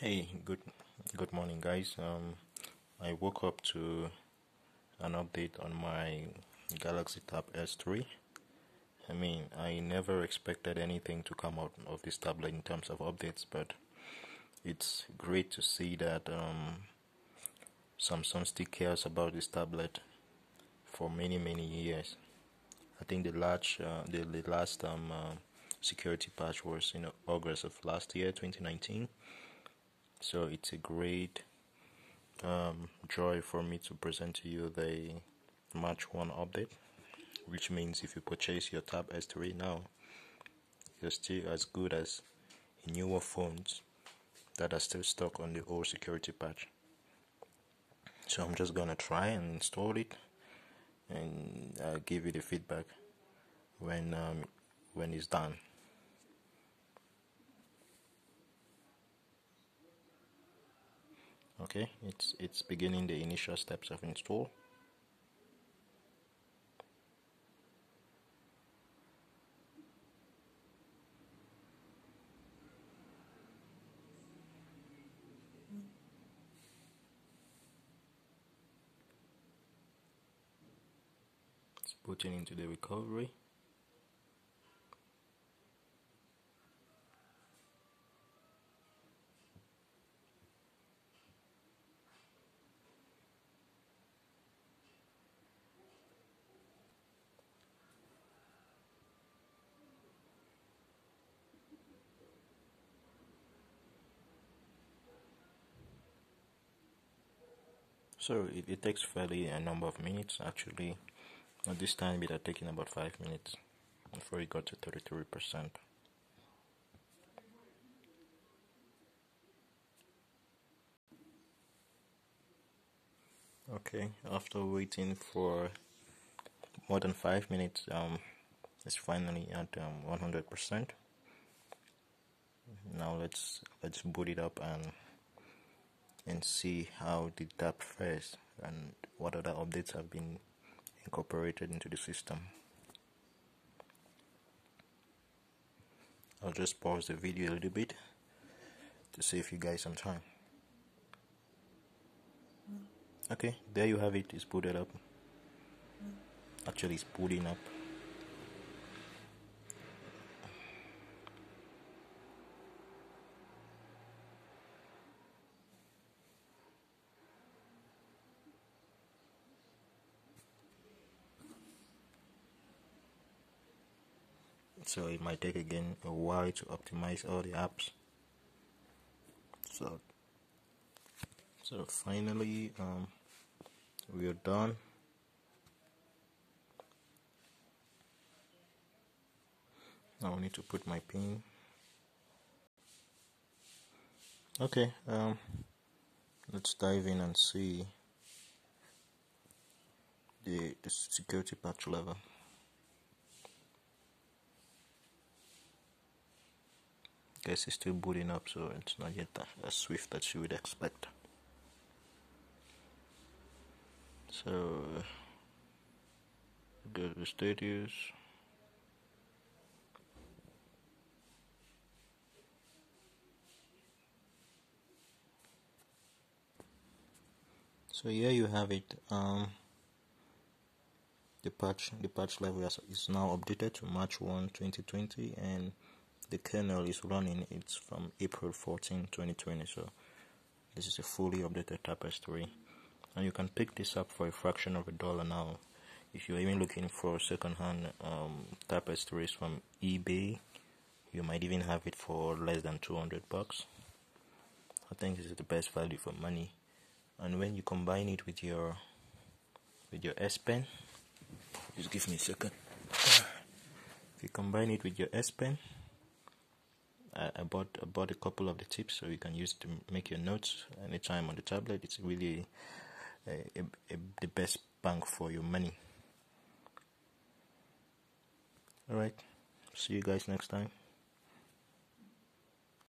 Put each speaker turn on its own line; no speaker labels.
Hey, good good morning, guys. Um, I woke up to an update on my Galaxy Tab S3. I mean, I never expected anything to come out of this tablet in terms of updates, but it's great to see that um, Samsung still cares about this tablet for many many years. I think the large uh, the, the last um, uh, security patch was in August of last year, 2019 so it's a great um, joy for me to present to you the March 1 update, which means if you purchase your Tab S3 now, you're still as good as newer phones that are still stuck on the old security patch. So I'm just gonna try and install it, and I'll give you the feedback when um, when it's done. Okay it's it's beginning the initial steps of install. It's putting into the recovery so it, it takes fairly a number of minutes actually. At this time it had taken about 5 minutes before it got to 33 percent. Okay after waiting for more than 5 minutes um it's finally at um, 100 percent. Now let's let's boot it up and and see how the tab fares and what other updates have been incorporated into the system. I'll just pause the video a little bit to save you guys some time. Okay, there you have it, it's booted up. Actually, it's booting up. So it might take again a while to optimize all the apps. So so finally um, we are done. Now I need to put my pin. Okay um, let's dive in and see the, the security patch level guess it's still booting up so it's not yet as swift as you would expect. So go to status so here you have it um, the patch the patch level is now updated to March 1 2020 and the kernel is running it's from April 14 2020 so this is a fully updated Tab S3. And you can pick this up for a fraction of a dollar now. If you're even looking for second-hand um, S3s from eBay you might even have it for less than 200 bucks. I think this is the best value for money. And when you combine it with your with your S Pen just give me a second. If you combine it with your S Pen I bought I bought a couple of the tips so you can use to make your notes anytime on the tablet. It's really a, a, the best bang for your money. All right, see you guys next time.